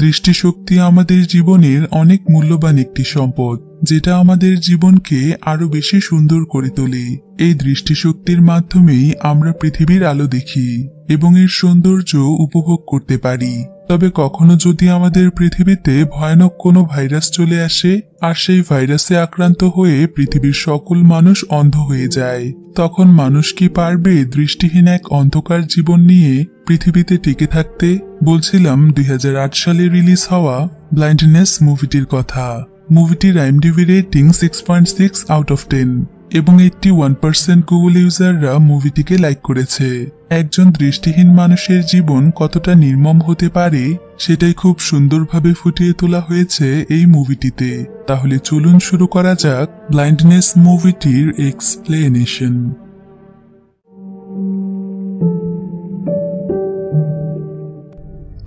দৃষ্টিশক্তি আমাদের জীবনের অনেক মূল্যবান একটি সম্পদ, যেটা আমাদের জীবনকে আরও বেশি সুন্দর করে তোলে। এই দৃষ্টিশক্তির মাধ্যমেই আমরা পৃথিবীর আলো দেখি এবং এর সৌন্দর্য উপভোগ করতে পারি। তবে কখনো যদি আমাদের পৃথিবীতে ভয়ানক কোনো ভাইরাস চলে আসে আর সেই ভাইরাসে আক্রান্ত হয়ে পৃথিবীর সকল মানুষ অন্ধ হয়ে যায়, তখন মানুষ কি পারবে দৃষ্টিহীন এক অন্ধকার জীবন নিয়ে পৃথিবীতে টিকে থাকতে? বলছিলাম দুই হাজার আট সালে রিলিজ হওয়া ব্লাইন্ডনেস মুভিটির কথা। মুভিটির IMDb rating six point six out of ten এবং এইটটি ওয়ান পার্সেন্ট গুগল ইউজাররা মুভিটিকে লাইক করেছে। একজন দৃষ্টিহীন মানুষের জীবন কতটা নির্মম হতে পারে, সেটাই খুব সুন্দরভাবে ফুটিয়ে তোলা হয়েছে এই মুভিটিতে। তাহলে চলুন শুরু করা যাক ব্লাইন্ডনেস মুভিটির এক্সপ্লেনেশন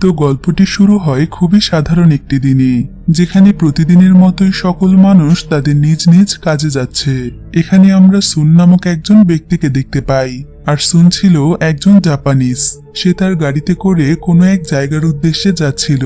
তো গল্পটি শুরু হয় খুবই সাধারণ একটি দিনে, যেখানে প্রতিদিনের মতোই সকল মানুষ তাদের নিজ নিজ কাজে যাচ্ছে। এখানে আমরা সুন নামক একজন ব্যক্তিকে দেখতে পাই, আর সুন ছিল একজন জাপানিজ। সে তার গাড়িতে করে কোনো এক জায়গার উদ্দেশ্যে যাচ্ছিল,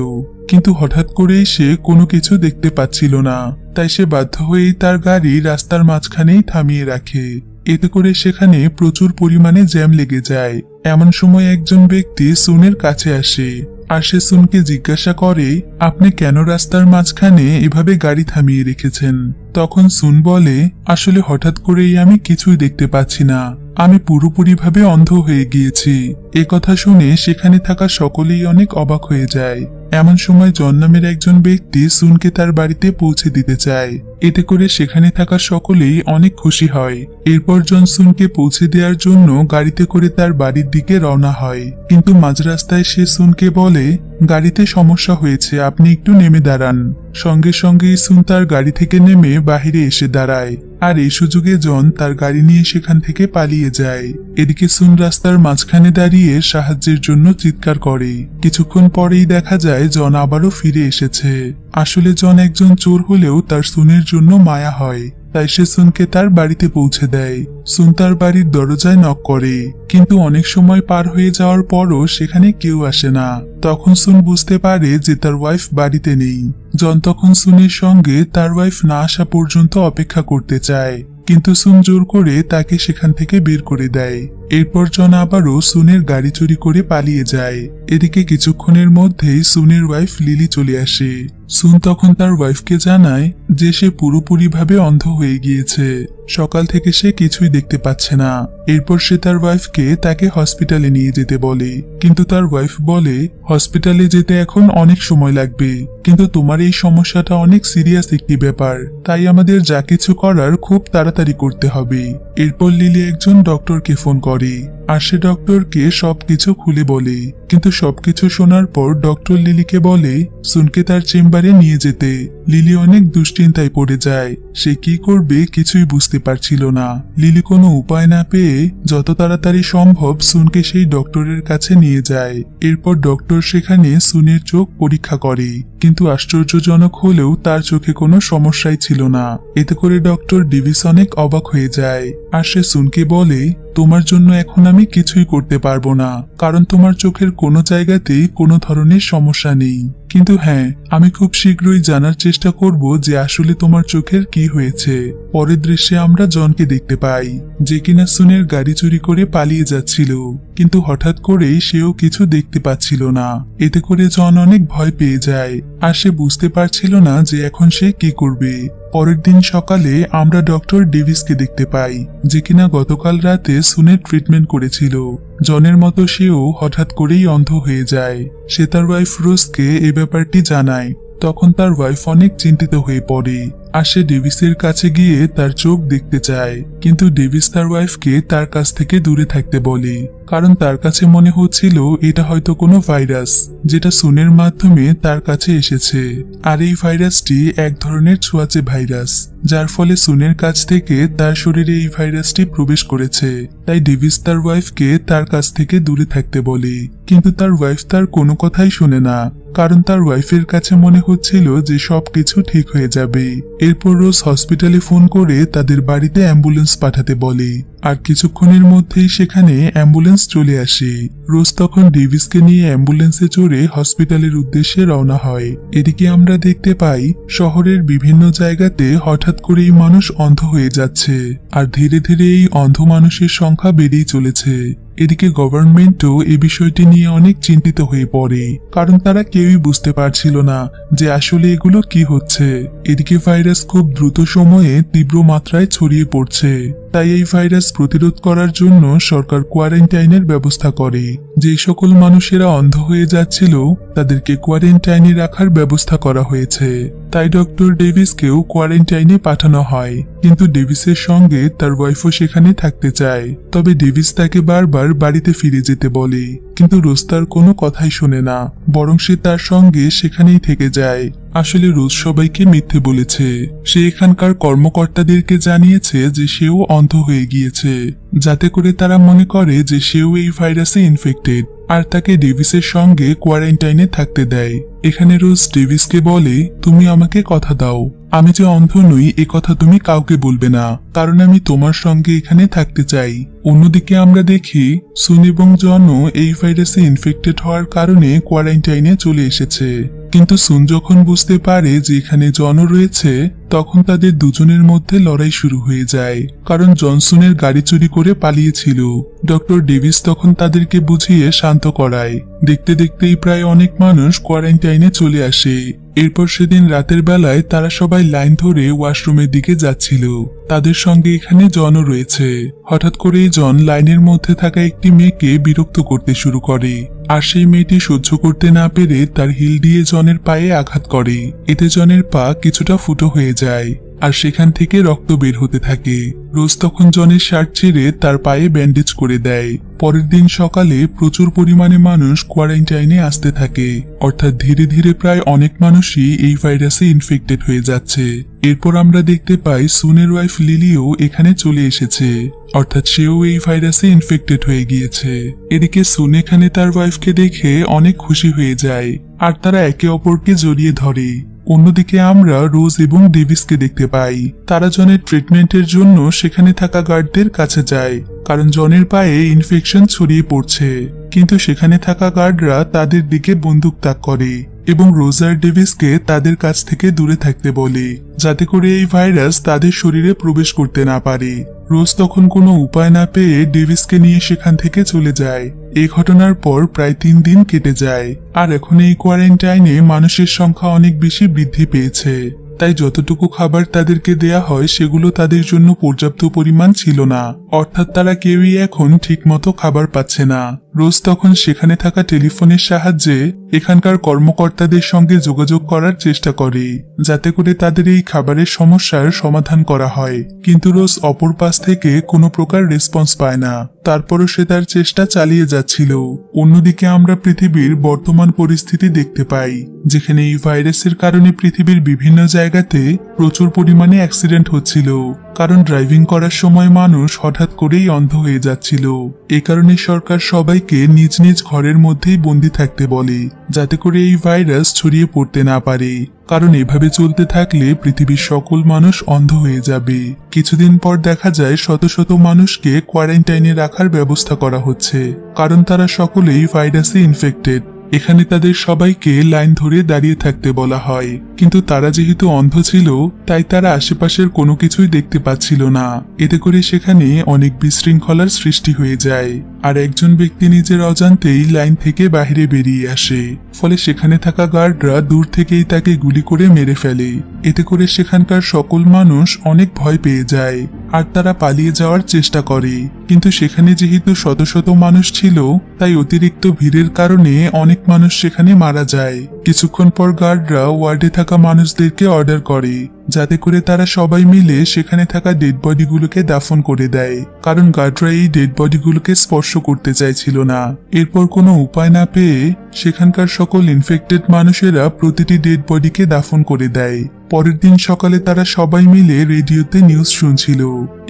কিন্তু হঠাৎ করেই সে কোনো কিছু দেখতে পাচ্ছিল না। তাই সে বাধ্য হয়েই তার গাড়ি রাস্তার মাঝখানেই থামিয়ে রাখে। এতে করে সেখানে প্রচুর পরিমাণে জ্যাম লেগে যায়। এমন সময় একজন ব্যক্তি সুনের কাছে আসে আর সে সুনকে জিজ্ঞাসা করে, আপনি কেন রাস্তার মাঝখানে এভাবে গাড়ি থামিয়ে রেখেছেন? তখন সুন বলে, আসলে হঠাৎ করেই আমি কিছুই দেখতে পাচ্ছি না। আমি পুরোপুরিভাবে অন্ধ হয়ে গিয়েছি। এ কথা শুনে সেখানে থাকা সকলেই অনেক অবাক হয়ে যায়। এমন সময় জন্নামের একজন ব্যক্তি সুনকে তার বাড়িতে পৌঁছে দিতে চায়। এতে করে সেখানে থাকা সকলেই অনেক খুশি হয়। এরপর জন সুনকে পৌঁছে দেওয়ার জন্য গাড়িতে করে তার বাড়ির দিকে রওনা হয়। কিন্তু মাঝ রাস্তায় সে সুনকে বলে গাড়িতে সমস্যা হয়েছে, আপনি একটু নেমে দাঁড়ান। সঙ্গে সঙ্গে সুন তার গাড়ি থেকে নেমে বাহিরে এসে দাঁড়ায়। আর এই সুযোগে জন তার গাড়ি নিয়ে সেখান থেকে পালিয়ে যায়। এদিকে সুন রাস্তার মাঝখানে দাঁড়িয়ে সাহায্যের জন্য চিৎকার করে। কিছুক্ষণ পরেই দেখা যায় জন আবারও ফিরে এসেছে। আসলে জন একজন চোর হলেও তার সুনের জন্য মায়া হয়। তাই সে সুনকে তার বাড়িতে পৌঁছে দেয়। সুন তার বাড়ির দরজায় নক করে, কিন্তু অনেক সময় পার হয়ে যাওয়ার পরও সেখানে কেউ আসে না। তখন সুন বুঝতে পারে যে তার ওয়াইফ বাড়িতে নেই। জন তখন সুনের সঙ্গে তার ওয়াইফ না আসা পর্যন্ত অপেক্ষা করতে চায়, কিন্তু সুন জোর করে তাকে সেখান থেকে বের করে দেয়। এরপর জন আবারও সুনের গাড়ি চুরি করে পালিয়ে যায়। এদিকে কিছুক্ষণের মধ্যেই সুনের ওয়াইফ লিলি চলে আসে। সুন তখন তার ওয়াইফকে জানায় যে সে পুরোপুরিভাবে অন্ধ হয়ে গিয়েছে। সকাল থেকে সে কিছুই দেখতে পাচ্ছে না। এরপর সে তার ওয়াইফকে তাকে হসপিটালে নিয়ে যেতে বলে। কিন্তু তার ওয়াইফ বলে হসপিটালে যেতে এখন অনেক সময় লাগবে। কিন্তু তোমার এই সমস্যাটা অনেক সিরিয়াস একটি ব্যাপার। তাই আমাদের যা কিছু করার খুব তাড়াতাড়ি করতে হবে। এরপর লিলি একজন ডক্টরকে ফোন করে। আর সে ডক্টরকে সবকিছু খুলে বলে। কিন্তু সবকিছু শোনার পর ডক্টর লিলিকে বলে, সুনকে তার চেম্বারে নিয়ে যেতে। লিলি অনেক দুশ্চিন্তায় পড়ে যায়। সে কি করবে কিছুই বুঝতে পারছিল না। লিলি কোনো উপায় না পেয়ে যত তাড়াতাড়ি সম্ভব সুনকে সেই ডক্টরের কাছে নিয়ে যায়। এরপর ডক্টর সেখানে সুনের চোখ পরীক্ষা করে। কিন্তু আশ্চর্যজনক হলেও তার চোখে কোনো সমস্যাই ছিল না। এতে করে ডক্টর ডিভিস অনেক অবাক হয়ে যায়। আর সে সুনকে বলে, তোমার জন্য এখন আমি কিছুই করতে পারব না, কারণ তোমার চোখের কোনো জায়গাতেই কোনো ধরনের সমস্যা নেই। কিন্তু হ্যাঁ আমি খুব শীঘ্রই জানার চেষ্টা করব যে আসলে তোমার চোখের কি হয়েছে। পরের দৃশ্যে আমরা জনকে দেখতে পাই, যে কিনা সুনের গাড়ি চুরি করে পালিয়ে যাচ্ছিল, কিন্তু হঠাৎ করেই সেও কিছু দেখতে পাচ্ছিল না। এতে করে জন অনেক ভয় পেয়ে যায়, আর সে বুঝতে পারছিল না যে এখন সে কি করবে। পরের দিন সকালে আমরা ডক্টর ডেভিসকে দেখতে পাই, যে কিনা গতকাল রাতে সুনের ট্রিটমেন্ট করেছিল। জনের মতো সেও হঠাৎ করেই অন্ধ হয়ে যায়। সে তার ওয়াইফ রোজকে এ ব্যাপারটি জানায়। তখন তার ওয়াইফ অনেক চিন্তিত হয়ে পড়ে আর সে ডেভিসের কাছে গিয়ে তার চোখ দেখতে চায়। কিন্তু ডেভিস তার ওয়াইফকে তার কাছ থেকে দূরে থাকতে বলে, কারণ তার কাছে মনে হচ্ছিল এটা হয়তো কোনো ভাইরাস যেটা সুনের মাধ্যমে তার কাছে এসেছে। আর এই ভাইরাসটি এক ধরনের ছোঁয়াচে ভাইরাস যার ফলে সুনের কাছ থেকে তার শরীরে এই ভাইরাসটি প্রবেশ করেছে। তাই ডেভিস তার ওয়াইফকে তার কাছ থেকে দূরে থাকতে বলে, কিন্তু তার ওয়াইফ তার কোনো কথাই শোনে না। কারণ তার ওয়াইফের কাছে মনে হচ্ছিল যে সবকিছু ঠিক হয়ে যাবে। এরপর রোজ হসপিটালে ফোন করে তাদের বাড়িতে অ্যাম্বুলেন্স পাঠাতে বলে। আর কিছুক্ষণের মধ্যেই সেখানে অ্যাম্বুলেন্স চলে আসে। রোজ তখন ডেভিসকে নিয়ে অ্যাম্বুলেন্সে চড়ে হসপিটালের উদ্দেশ্যে রওনা হয়। এদিকে আমরা দেখতে পাই, শহরের বিভিন্ন জায়গাতে হঠাৎ করেই মানুষ অন্ধ হয়ে যাচ্ছে। আর ধীরে ধীরে এই অন্ধ মানুষের সংখ্যা বেড়েই চলেছে। এদিকে গভর্নমেন্টও এই বিষয়টি নিয়ে অনেক চিন্তিত হয়ে পড়ে, কারণ তারা কেউই বুঝতে পারছিল না যে আসলে এগুলো কি হচ্ছে? এদিকে ভাইরাস খুব দ্রুত সময়ে তীব্র মাত্রায় ছড়িয়ে পড়ছে। তাই এই ভাইরাস প্রতিরোধ করার জন্য সরকার কোয়ারেন্টাইনের ব্যবস্থা করে। যে সকল মানুষেরা অন্ধ হয়ে যাচ্ছিল, তাদেরকে কোয়ারেন্টাইনে রাখার ব্যবস্থা করা হয়েছে। তাই ডক্টর ডেভিসকেও কোয়ারেন্টাইনে পাঠানো হয়। কিন্তু ডেভিসের সঙ্গে তার ওয়াইফও সেখানে থাকতে চায়। তবে ডেভিস তাকে বারবার বাড়িতে ফিরে যেতে বলে। কিন্তু রোজ তার কোনো কথাই শোনে না, বরং সে তার সঙ্গে সেখানেই থেকে যায়। আসলে রোজ সবাইকে মিথ্যে বলেছে। সে এখানকার কর্মকর্তাদেরকে জানিয়েছে যে সেও অন্ধ হয়ে গিয়েছে, যাতে করে তারা মনে করে যে সেও এই ভাইরাসে ইনফেক্টেড আর তাকে ডেভিসের সঙ্গে কোয়ারেন্টাইনে থাকতে দেয়। এখানে রোজ ডেভিসকে বলে, তুমি আমাকে কথা দাও। আমি যে অন্ধ নই, এ কথা তুমি কাউকে বলবে না। কারণ আমি তোমার সঙ্গে এখানে থাকতে চাই। অন্যদিকে আমরা দেখি, সুন এবং জনও এই ভাইরাসে ইনফেক্টেড হওয়ার কারণে কোয়ারেন্টাইনে চলে এসেছে। কিন্তু সুন যখন বুঝতে পারে যে এখানে জন রয়েছে, তখন তাদের দুজনের মধ্যে লড়াই শুরু হয়ে যায়। কারণ জনসনের গাড়ি চুরি করে পালিয়েছিল। ডক্টর ডেভিস তখন তাদেরকে বুঝিয়ে শান্ত করায়। দেখতে দেখতেই প্রায় অনেক মানুষ কোয়ারেন্টাইনে চলে আসে। এরপর সেদিন রাতের বেলায় তারা সবাই লাইন ধরে ওয়াশরুমের দিকে যাচ্ছিল। তাদের সঙ্গে এখানে জনও রয়েছে। হঠাৎ করে জন লাইনের মধ্যে থাকা একটি মেয়েকে বিরক্ত করতে শুরু করে। আর সেই মেয়েটি সহ্য করতে না পেরে তার হিল দিয়ে জনের পায়ে আঘাত করে। এতে জনের পা কিছুটা ফুটো হয়ে যায়। আর সেখান থেকে রক্ত বের হতে থাকে। রোজ তখন জনের শার্ট ছিঁড়ে তার পায়ে ব্যান্ডেজ করে দেয়। পরের দিন সকালে প্রচুর পরিমাণে মানুষ কোয়ারেন্টাইনে আসতে থাকে। অর্থাৎ ধীরে ধীরে প্রায় অনেক মানুষই এই ভাইরাসে ইনফেক্টেড হয়ে যাচ্ছে। এরপর আমরা দেখতে পাই সুনের ওয়াইফ লিলিও এখানে চলে এসেছে। অর্থাৎ সেও এই ভাইরাসে ইনফেক্টেড হয়ে গিয়েছে। এদিকে সুন এখানে তার ওয়াইফকে দেখে অনেক খুশি হয়ে যায়। আর তারা একে অপরকে জড়িয়ে ধরে। অন্যদিকে আমরা রোজ এবং ডেভিসকে দেখতে পাই। তারা জনের ট্রিটমেন্টের জন্য সেখানে থাকা গার্ডদের কাছে যায়, কারণ জনের পায়ে ইনফেকশন ছড়িয়ে পড়ছে। কিন্তু সেখানে থাকা গার্ডরা তাদের দিকে বন্দুক তাক করে। এবং রোজার ডেভিসকে তাদের কাছ থেকে দূরে থাকতে বলে, যাতে করে এই ভাইরাস তাদের শরীরে প্রবেশ করতে না পারে। রোজ তখন কোনো উপায় না পেয়ে ডেভিসকে নিয়ে সেখান থেকে চলে যায়। এই ঘটনার পর প্রায় তিন দিন কেটে যায়, আর এখন এই কোয়ারেন্টাইনে মানুষের সংখ্যা অনেক বেশি বৃদ্ধি পেয়েছে। তাই যতটুকু খাবার তাদেরকে দেয়া হয় সেগুলো তাদের জন্য পর্যাপ্ত পরিমাণ ছিল না, অর্থাৎ তারা কেউই এখন ঠিকমতো খাবার পাচ্ছে না। রোজ তখন সেখানে থাকা টেলিফোনের সাহায্যে এখানকার কর্মকর্তাদের সঙ্গে যোগাযোগ করার চেষ্টা করে, যাতে করে তাদের এই খাবারের সমস্যার সমাধান করা হয়। কিন্তু রোজ অপর পাশ থেকে কোনো প্রকার রেসপন্স পায় না। তারপরও সে তার চেষ্টা চালিয়ে যাচ্ছিল। অন্যদিকে আমরা পৃথিবীর বর্তমান পরিস্থিতি দেখতে পাই, যেখানে এই ভাইরাসের কারণে পৃথিবীর বিভিন্ন জায়গাতে প্রচুর পরিমাণে অ্যাক্সিডেন্ট হচ্ছিল, কারণ ড্রাইভিং করার সময় মানুষ হঠাৎ করেই অন্ধ হয়ে যাচ্ছিল। এ কারণে সরকার সবাইকে নিজ নিজ ঘরের মধ্যেই বন্দি থাকতে বলে, যাতে করে এই ভাইরাস ছড়িয়ে পড়তে না পারে। কারণ এভাবে চলতে থাকলে পৃথিবীর সকল মানুষ অন্ধ হয়ে যাবে। কিছুদিন পর দেখা যায় শত শত মানুষকে কোয়ারেন্টাইনে রাখার ব্যবস্থা করা হচ্ছে, কারণ তারা সকলেই ভাইরাসে ইনফেক্টেড এখানে তাদের সবাইকে লাইন ধরে দাঁড়িয়ে থাকতে বলা হয়। কিন্তু তারা যেহেতু অন্ধ ছিল, তাই তারা আশেপাশের কোনো কিছুই দেখতে পাচ্ছিল না। এতে করে সেখানে অনেক বিশৃঙ্খলার সৃষ্টি হয়ে যায়। আর একজন ব্যক্তি নিজের অজান্তেই লাইন থেকে বাইরে বেরিয়ে আসে। ফলে সেখানে থাকা গার্ডরা দূর থেকেই তাকে গুলি করে মেরে ফেলে। এতে করে সেখানকার সকল মানুষ অনেক ভয় পেয়ে যায়। আর তারা পালিয়ে যাওয়ার চেষ্টা করে। কিন্তু সেখানে যেহেতু শত শত মানুষ ছিল, তাই অতিরিক্ত ভিড়ের কারণে অনেক মানুষ সেখানে মারা যায়। কিছুক্ষণ পর গার্ডরা ওয়ার্ডে থাকা মানুষদেরকে অর্ডার করে। যাতে করে তারা সবাই মিলে সেখানে থাকা ডেড বডিগুলোকে দাফন করে দেয়। কারণ গার্ডরা এই ডেড বডিগুলোকে স্পর্শ করতে চাইছিল না। এরপর কোনো উপায় না পেয়ে সেখানকার সকল ইনফেক্টেড মানুষেরা প্রতিটি ডেড বডিকে দাফন করে দেয়। পরের দিন সকালে তারা সবাই মিলে রেডিওতে নিউজ শুনছিল।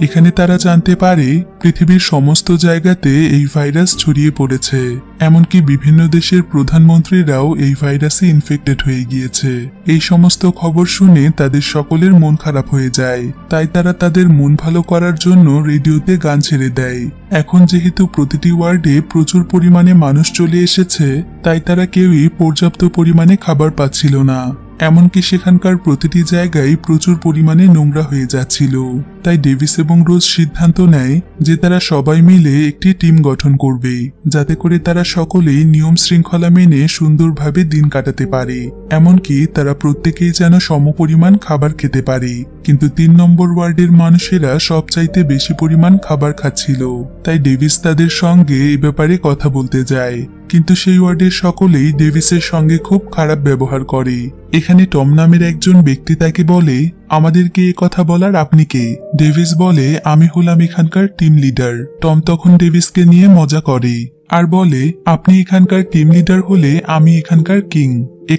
এখানে তারা জানতে পারে পৃথিবীর সমস্ত জায়গাতে এই ভাইরাস ছড়িয়ে পড়েছে। এমনকি বিভিন্ন দেশের প্রধানমন্ত্রীরাও এই ভাইরাসে ইনফেক্টেড হয়ে গিয়েছে। এই সমস্ত খবর শুনে তাদের সকলের মন খারাপ হয়ে যায়। তাই তারা তাদের মন ভালো করার জন্য রেডিওতে গান ছেড়ে দেয়। এখন যেহেতু প্রতিটি ওয়ার্ডে প্রচুর পরিমাণে মানুষ চলে এসেছে, তাই তারা কেউই পর্যাপ্ত পরিমাণে খাবার পাচ্ছিল না। এমনকি সেখানকার প্রতিটি জায়গায় প্রচুর পরিমাণে নোংরা হয়ে যাচ্ছিল। তাই ডেভিস এবং রোজ সিদ্ধান্ত নেয় যে তারা সবাই মিলে একটি টিম গঠন করবে, যাতে করে তারা সকলেই নিয়ম শৃঙ্খলা মেনে সুন্দরভাবে দিন কাটাতে পারে। এমনকি তারা প্রত্যেকেই যেন সমপরিমাণ খাবার খেতে পারে। কিন্তু তিন নম্বর ওয়ার্ডের মানুষেরা সবচাইতে বেশি পরিমাণ খাবার খাচ্ছিল। তাই ডেভিস তাদের সঙ্গে এ ব্যাপারে কথা বলতে যায়। কিন্তু সেই ওয়ার্ডের সকলেই ডেভিসের সঙ্গে খুব খারাপ ব্যবহার করে। এখানে টম নামের একজন ব্যক্তি তাকে বলে, আমাদেরকে এ কথা বলার আপনি কে? ডেভিস বলে, আমি হলাম এখানকার টিম লিডার। টম তখন ডেভিসকে নিয়ে মজা করে। আর বলে, আপনি এখানকার টিম লিডার হলে আমি এখানকার কিং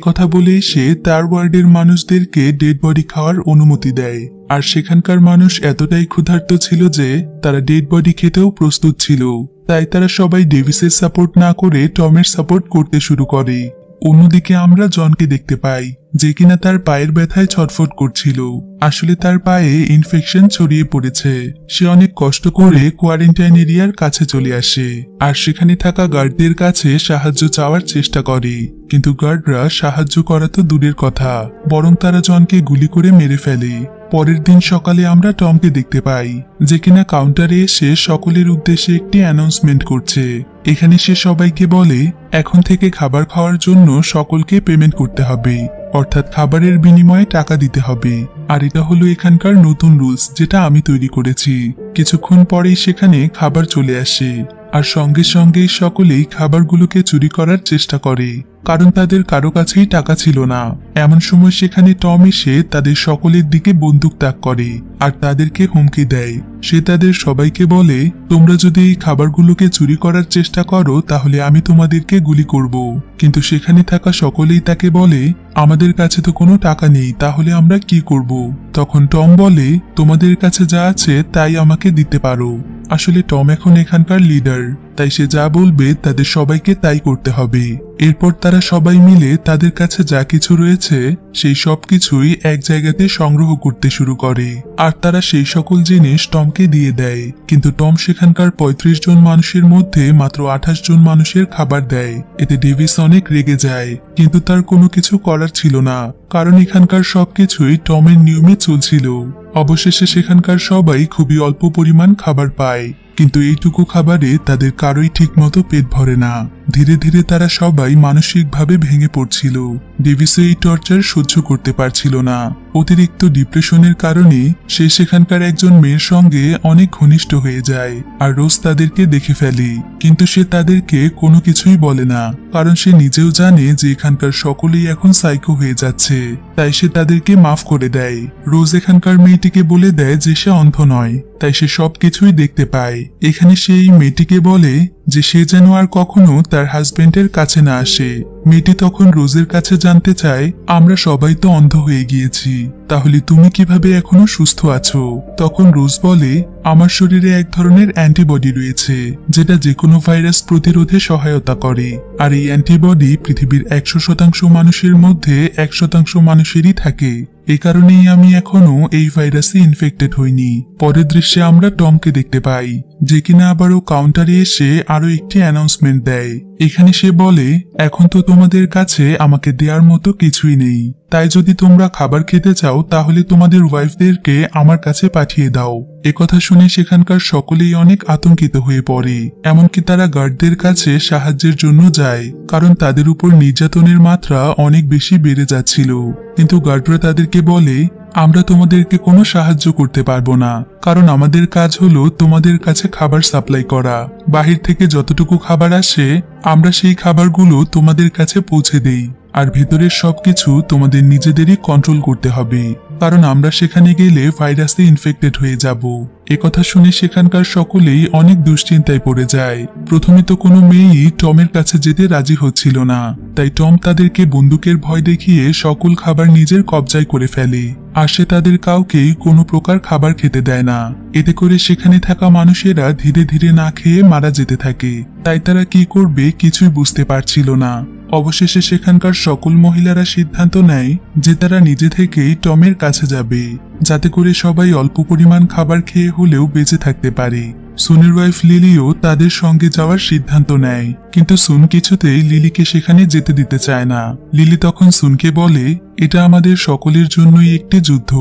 কথা বলে সে তার ওয়ার্ডের মানুষদেরকে ডেড বডি খাওয়ার অনুমতি দেয়। আর সেখানকার মানুষ এতটাই ক্ষুধার্ত ছিল যে, তারা ডেড বডি খেতেও প্রস্তুত ছিল। তাই তারা সবাই ডেভিসের সাপোর্ট না করে টমের সাপোর্ট করতে শুরু করে। অন্যদিকে আমরা জনকে দেখতে পাই, যে কিনা তার পায়ের ব্যথায় ছটফট করছিল। আসলে তার পায়ে ইনফেকশন ছড়িয়ে পড়েছে। সে অনেক কষ্ট করে কোয়ারেন্টাইন এরিয়ার কাছে চলে আসে, আর সেখানে থাকা গার্ডদের কাছে সাহায্য চাওয়ার চেষ্টা করে। কিন্তু গার্ডরা সাহায্য করা তো দূরের কথা, বরং তারা জনকে গুলি করে মেরে ফেলে। পরের দিন সকালে আমরা টমকে দেখতে পাই যে কিনা কাউন্টারে এসে সকলের উদ্দেশ্যে একটি অ্যানাউন্সমেন্ট করছে। এখানে সে সবাইকে বলে, এখন থেকে খাবার খাওয়ার জন্য সকলকে পেমেন্ট করতে হবে। অর্থাৎ খাবারের বিনিময়ে টাকা দিতে হবে। আর এটা হলো এখানকার নতুন রুলস যেটা আমি তৈরি করেছি। কিছুক্ষণ পরেই সেখানে খাবার চলে আসে। আর সঙ্গে সঙ্গেই সকলেই খাবারগুলোকে চুরি করার চেষ্টা করে। কারণ তাদের কারও কাছেই টাকা ছিল না। এমন সময় সেখানে টম এসে তাদের সকলের দিকে বন্দুক তাক করে। আর তাদেরকে হুমকি দেয়। সে তাদের সবাইকে বলে, তোমরা যদি এই খাবারগুলোকে চুরি করার চেষ্টা করো, তাহলে আমি তোমাদেরকে গুলি করব। কিন্তু সেখানে থাকা সকলেই তাকে বলে আমাদের কাছে তো কোনো টাকা নেই, তাহলে আমরা কি করব? তখন টম বলে, তোমাদের কাছে যা আছে, তাই আমাকে দিতে পারো। আসলে টম এখন এখানকার লিডার, তাই সে যা বলবে, তাদের সবাইকে তাই করতে হবে। এরপর তারা সবাই মিলে তাদের কাছে যা কিছু রয়েছে, সেই সব কিছুই এক জায়গাতে সংগ্রহ করতে শুরু করে। আর তারা সেই সকল জিনিস টমকে দিয়ে দেয়। কিন্তু টম সেখানকার ৩৫ জন মানুষের মধ্যে মাত্র আঠাশ জন মানুষের খাবার দেয়। এতে ডেভিস অনেক রেগে যায়। কিন্তু তার কোনো কিছু করার ছিল না, কারণ এখানকার সবকিছুই টমের নিয়মে চলছিল। অবশেষে সেখানকার সবাই খুবই অল্প পরিমাণ খাবার পায়, কিন্তু এইটুকু খাবারে তাদের কারোই ঠিকমতো পেট ভরে না। ধীরে ধীরে তারা সবাই মানসিকভাবে ভেঙে পড়ছিল। ডেভিসে এই টর্চার সহ্য করতে পারছিল না। অতিরিক্ত ডিপ্রেশনের কারণে সে সেখানকার একজন মেয়ের সঙ্গে অনেক ঘনিষ্ঠ হয়ে যায় আর রোজ তাদেরকে দেখে ফেলে। কিন্তু সে তাদেরকে কোনো কিছুই বলে না, কারণ সে নিজেও জানে যে এখানকার সকলেই এখন সাইকো হয়ে যাচ্ছে। তাই সে তাদেরকে মাফ করে দেয়। রোজ এখানকার মেয়েটিকে বলে দেয় যে সে অন্ধ নয়, তাই সে সবকিছুই দেখতে পায়। এখানে সে এই মেয়েটিকে বলে যে সে যেন আর কখনো তার হাজবেন্ডের কাছে না আসে। মেয়েটি তখন রোজের কাছে জানতে চায়, আমরা সবাই তো অন্ধ হয়ে গিয়েছি, তাহলে তুমি কীভাবে এখনও সুস্থ আছো? তখন রোজ বলে, আমার শরীরে এক ধরনের অ্যান্টিবডি রয়েছে, যেটা যে কোনো ভাইরাস প্রতিরোধে সহায়তা করে, আর এই অ্যান্টিবডি পৃথিবীর একশো শতাংশ মানুষের মধ্যে এক শতাংশ মানুষেরই থাকে। এ কারণেই আমি এখনও এই ভাইরাসে ইনফেক্টেড হইনি। পরের দৃশ্যে আমরা টমকে দেখতে পাই, যে কিনা আবারও কাউন্টারে এসে আরও একটি অ্যানাউন্সমেন্ট দেয়। এখানে সে বলে, এখন তো তোমাদের কাছে আমাকে দেওয়ার মতো কিছুই নেই। তাই যদি তোমরা খাবার খেতে চাও, তাহলে তোমাদের ওয়াইফদেরকে আমার কাছে পাঠিয়ে দাও। একথা শুনে সেখানকার সকলেই অনেক আতঙ্কিত হয়ে পড়ে। এমনকি তারা গার্ডদের কাছে সাহায্যের জন্য যায়, কারণ তাদের উপর নির্যাতনের মাত্রা অনেক বেশি বেড়ে যাচ্ছিল। কিন্তু গার্ডরা তাদেরকে বলে, আমরা তোমাদেরকে কোনো সাহায্য করতে পারব না, কারণ আমাদের কাজ হলো তোমাদের কাছে খাবার সাপ্লাই করা। বাহির থেকে যতটুকু খাবার আসে, আমরা সেই খাবারগুলো তোমাদের কাছে পৌঁছে দেই। আর ভেতরের সবকিছু তোমাদের নিজেদেরই কন্ট্রোল করতে হবে। কারণ আমরা সেখানে গেলে ভাইরাসে ইনফেক্টেড হয়ে যাব। একথা শুনে সেখানকার সকলেই অনেক দুশ্চিন্তায় পড়ে যায়। প্রথমে তো কোনো মেয়েই টমের কাছে যেতে রাজি হচ্ছিল না। তাই টম তাদেরকে বন্দুকের ভয় দেখিয়ে সকল খাবার নিজের কবজায় করে ফেলে। আর সে তাদের কাউকেই কোনো প্রকার খাবার খেতে দেয় না। এতে করে সেখানে থাকা মানুষেরা ধীরে ধীরে না খেয়ে মারা যেতে থাকে। তাই তারা কি করবে কিছুই বুঝতে পারছিল না। অবশেষে সেখানকার সকল মহিলারা সিদ্ধান্ত নেয় যে তারা নিজে থেকেই টমের কাছে যাবে, যাতে করে সবাই অল্প পরিমাণ খাবার খেয়ে হলেও বেঁচে থাকতে পারে। সুনের ওয়াইফ লিলিও তাদের সঙ্গে যাওয়ার সিদ্ধান্ত নেয়, কিন্তু সুন কিছুতেই লিলিকে সেখানে যেতে দিতে চায় না। লিলি তখন সুনকে বলে, এটা আমাদের সকলের জন্যই একটি যুদ্ধ।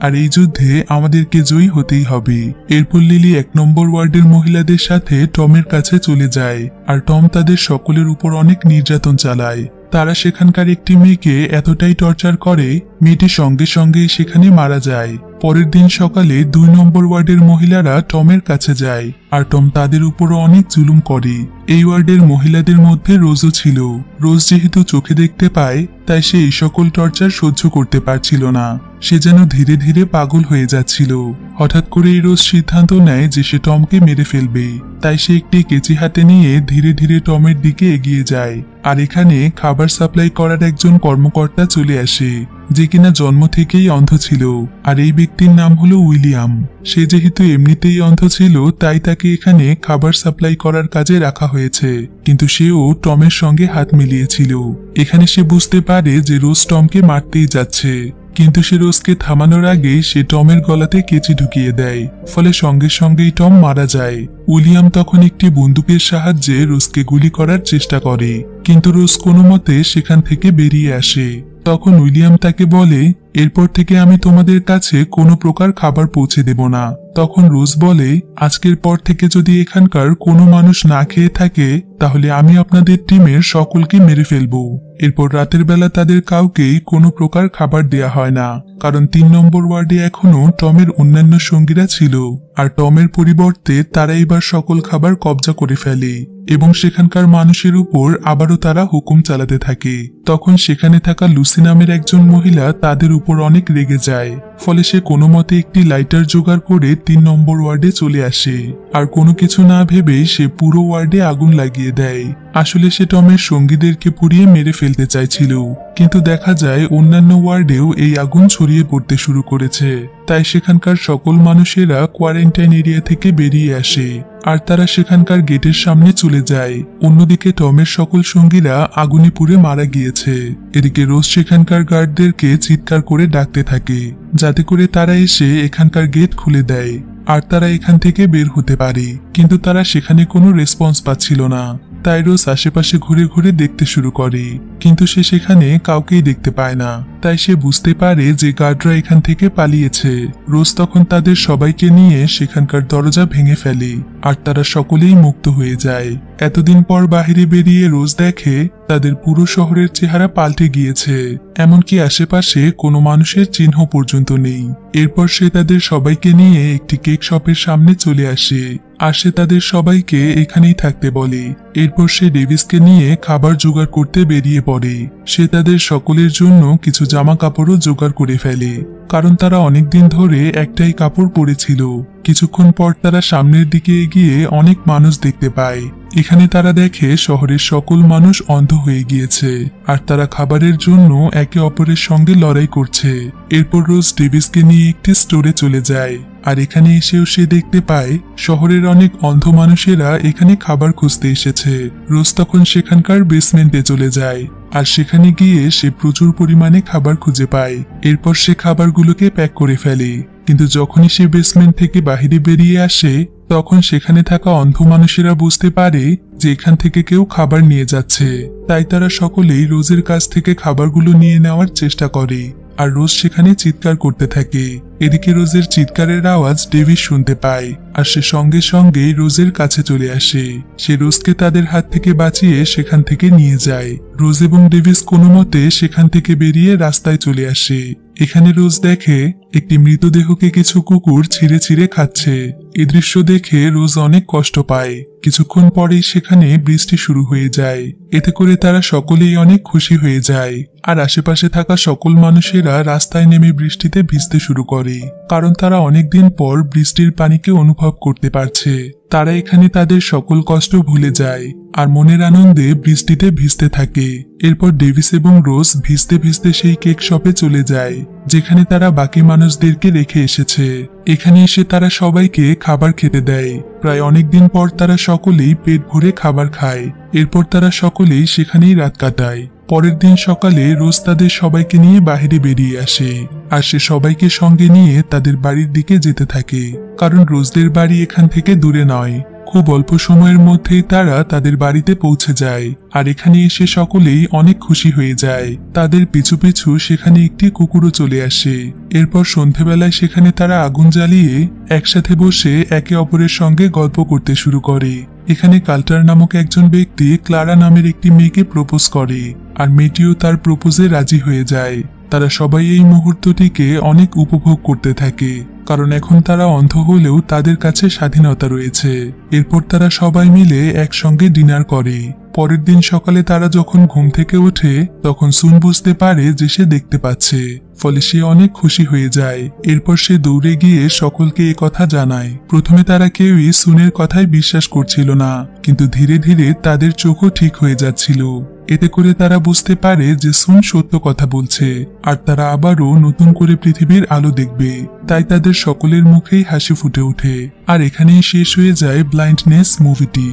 আর এই যুদ্ধে আমাদেরকে জয়ী হতেই হবে। এরপর লিলি এক নম্বর ওয়ার্ডের মহিলাদের সাথে টমের কাছে চলে যায়, আর টম তাদের সকলের উপর অনেক নির্যাতন চালায়। তারা সেখানকার একটি মেয়েকে এতটাই টর্চার করে, মেয়েটি সঙ্গে সঙ্গে সেখানে মারা যায়। পরের দিন সকালে দুই নম্বর ওয়ার্ডের মহিলারা টমের কাছে যায়, আর টম তাদের উপরও অনেক জুলুম করে। এই ওয়ার্ডের মহিলাদের মধ্যে রোজও ছিল। রোজ যেহেতু চোখে দেখতে পায়, তাই সে এই সকল টর্চার সহ্য করতে পারছিল না। সে যেন ধীরে ধীরে পাগল হয়ে যাচ্ছিল। হঠাৎ করে এই রোজ সিদ্ধান্ত নেয় যে সে টমকে মেরে ফেলবে। তাই সে একটি কেচি হাতে নিয়ে ধীরে ধীরে টমের দিকে এগিয়ে যায়। আর এখানে খাবার সাপ্লাই করার একজন কর্মকর্তা চলে আসে। যে কিনা জন্ম থেকেই অন্ধ ছিল, আর এই ব্যক্তির নাম হলো উইলিয়াম। সে যেহেতু এমনিতেই অন্ধ ছিল, তাই তাকে এখানে খাবার সাপ্লাই করার কাজে রাখা হয়েছে। কিন্তু সেও টমের সঙ্গে হাত মিলিয়েছিল। এখানে সে বুঝতে পারে যে রোজ টমকে মারতেই যাচ্ছে। কিন্তু সে রোজকে থামানোর আগেই সে টমের গলাতে কেচি ঢুকিয়ে দেয়। ফলে সঙ্গে সঙ্গেই টম মারা যায়। উইলিয়াম তখন একটি বন্দুকের সাহায্যে রোজকে গুলি করার চেষ্টা করে। কিন্তু রোজ কোনো মতে সেখান থেকে বেরিয়ে আসে। তখন উইলিয়াম তাকে বলে এরপর থেকে আমি তোমাদের কাছে কোনো প্রকার খাবার পৌঁছে দেব না। তখন রোজ বলে, আজকের পর থেকে যদি এখানকার কোনো মানুষ না খেয়ে থাকে, তাহলে আমি আপনাদের টিমের সকলকে মেরে ফেলব। এরপর রাতের বেলা তাদের কাউকেই কোনো প্রকার খাবার দেয়া হয় না, কারণ তিন নম্বর ওয়ার্ডে এখনও টমের অন্যান্য সঙ্গীরা ছিল, আর টমের পরিবর্তে তারা এবার সকল খাবার কবজা করে ফেলে, এবং সেখানকার মানুষের উপর আবারও তারা হুকুম চালাতে থাকে। তখন সেখানে থাকা লুসি নামের একজন মহিলা তাদের অনেক রেগে যায়, ফলে সে কোনো মতে একটি লাইটার জোগাড় করে তিন নম্বর ওয়ার্ডে চলে আসে। আর কোনো কিছু না ভেবে সে পুরো ওয়ার্ডে আগুন লাগিয়ে দেয়। আসলে সে টমের সঙ্গীদেরকে পুড়িয়ে মেরে ফেলতে চাইছিল, কিন্তু দেখা যায় অন্যান্য ওয়ার্ডেও এই আগুন ছড়িয়ে পড়তে শুরু করেছে। তাই সেখানকার সকল মানুষেরা কোয়ারেন্টাইন এরিয়া থেকে বেরিয়ে আসে। আর তারা সেখানকার গেটের সামনে চলে যায়। অন্যদিকে টমের সকল সঙ্গীরা আগুনে পুড়ে মারা গিয়েছে। এদিকে রোজ সেখানকার গার্ডদেরকে চিৎকার করে ডাকতে থাকে, যাতে করে তারা এসে এখানকার গেট খুলে দেয়। আর তারা এখান থেকে বের হতে পারে, কিন্তু তারা সেখানে কোনো রেসপন্স পাচ্ছিল না। তাই রোজ আশেপাশে ঘুরে ঘুরে দেখতে শুরু করে। কিন্তু সে সেখানে কাউকেই দেখতে পায় না। তাই সে বুঝতে পারে যে গার্ডরা এখান থেকে পালিয়েছে। রোজ তখন তাদের সবাইকে নিয়ে সেখানকার দরজা ভেঙে ফেলে। আর তারা সকলেই মুক্ত হয়ে যায়। এতদিন পর বাহিরে বেরিয়ে রোজ দেখে তাদের পুরো শহরের চেহারা পাল্টে গিয়েছে, এমনকি আশেপাশে কোনো মানুষের চিহ্ন পর্যন্ত নেই। এরপর সে তাদের সবাইকে নিয়ে একটি কেক শপের সামনে চলে আসে, আর সে তাদের সবাইকে এখানেই থাকতে বলে। এরপর সে ডেভিসকে নিয়ে খাবার জোগাড় করতে বেরিয়ে পড়ে। সে তাদের সকলের জন্য কিছু জামা কাপড়ও জোগাড় করে ফেলে। কারণ তারা অনেকদিন ধরে একটাই কাপড় পরেছিল। কিছুক্ষণ পর তারা সামনের দিকে এগিয়ে অনেক মানুষ দেখতে পায়। এখানে তারা দেখে শহরের সকল মানুষ অন্ধ হয়ে গিয়েছে, আর তারা খাবারের জন্য একে অপরের সঙ্গে লড়াই করছে। এরপর রোজ ডেভিসকে নিয়ে একটি স্টোরে চলে যায়, আর এখানে এসেও সে দেখতে পায়, শহরের অনেক অন্ধ মানুষেরা এখানে খাবার খুঁজতে এসেছে। রোজ তখন সেখানকার বেসমেন্টে চলে যায় আর সেখানে গিয়ে সে প্রচুর পরিমাণে খাবার খুঁজে পায়। এরপর সে খাবারগুলোকে প্যাক করে ফেলে। কিন্তু যখনই সে বেসমেন্ট থেকে বাহিরে বেরিয়ে আসে, তখন সেখানে থাকা অন্ধ মানুষেরা বুঝতে পারে যে এখান থেকে কেউ খাবার নিয়ে যাচ্ছে। তাই তারা সকলেই রোজের কাছ থেকে খাবারগুলো নিয়ে নেওয়ার চেষ্টা করে। আর রোজ সেখানে চিৎকার করতে থাকে। এদিকে রোজের চিৎকারের আওয়াজ ডেভিস শুনতে পায়, আর সে সঙ্গে সঙ্গেই রোজের কাছে চলে আসে। সে রোজকে তাদের হাত থেকে বাঁচিয়ে সেখান থেকে নিয়ে যায়। রোজ এবং ডেভিস কোনো মতে সেখান থেকে বেরিয়ে রাস্তায় চলে আসে। এখানে রোজ দেখে একটি মৃতদেহকে কিছু কুকুর ছিঁড়ে ছিঁড়ে খাচ্ছে। এ দৃশ্য দেখে রোজ অনেক কষ্ট পায়। কিছুক্ষণ পরেই সেখানে বৃষ্টি শুরু হয়ে যায়। এতে করে তারা সকলেই অনেক খুশি হয়ে যায়। আর আশেপাশে থাকা সকল মানুষেরা রাস্তায় নেমে বৃষ্টিতে ভিজতে শুরু করে। কারণ তারা অনেকদিন পর বৃষ্টির পানিকে অনুভব করতে পারছে। তারা এখানে তাদের সকল কষ্ট ভুলে যায়, আর মনের আনন্দে বৃষ্টিতে ভিজতে থাকে। এরপর ডেভিস এবং রোজ ভিজতে ভিজতে সেই কেক শপে চলে যায়, যেখানে তারা বাকি মানুষদেরকে রেখে এসেছে। এখানে এসে তারা সবাইকে খাবার খেতে দেয়। প্রায় অনেকদিন পর তারা সকলেই পেট ভরে খাবার খায়। এরপর তারা সকলেই সেখানেই রাত কাটায়। পরের দিন সকালে রোজ তাদের সবাইকে নিয়ে বাইরে বেরিয়ে আসে, আর সে সবাইকে সঙ্গে নিয়ে তাদের বাড়ির দিকে যেতে থাকে। কারণ রোজদের বাড়ি এখান থেকে দূরে নয়। খুব অল্প সময়ের মধ্যেই তারা তাদের বাড়িতে পৌঁছে যায়, আর এখানে এসে সকলেই অনেক খুশি হয়ে যায়। তাদের পিছু পিছু সেখানে একটি কুকুরও চলে আসে। এরপর সন্ধেবেলায় সেখানে তারা আগুন জ্বালিয়ে একসাথে বসে একে অপরের সঙ্গে গল্প করতে শুরু করে। এখানে কাল্টার নামক একজন ব্যক্তি ক্লারা নামের একটি মেয়েকে প্রপোজ করে, আর মেয়েটিও তার প্রপোজে রাজি হয়ে যায়। তারা সবাই এই মুহূর্তটিকে অনেক উপভোগ করতে থাকে, কারণ এখন তারা অন্ধ হলেও তাদের কাছে স্বাধীনতা রয়েছে। এরপর তারা সবাই মিলে একসঙ্গে ডিনার করে। পরের দিন সকালে তারা যখন ঘুম থেকে ওঠে, তখন সুন বুঝতে পারে যে সে দেখতে পাচ্ছে। ফলে সে অনেক খুশি হয়ে যায়। এরপর সে দৌড়ে গিয়ে সকলকে এ কথা জানায়। প্রথমে তারা কেউই সুনের কথায় বিশ্বাস করছিল না, কিন্তু ধীরে ধীরে তাদের চোখও ঠিক হয়ে যাচ্ছিল। এতে করে তারা বুঝতে পারে যে সুন সত্য কথা বলছে, আর তারা আবারও নতুন করে পৃথিবীর আলো দেখবে। তাই তাদের সকলের মুখেই হাসি ফুটে ওঠে। আর এখানেই শেষ হয়ে যায় ব্লাইন্ডনেস মুভিটি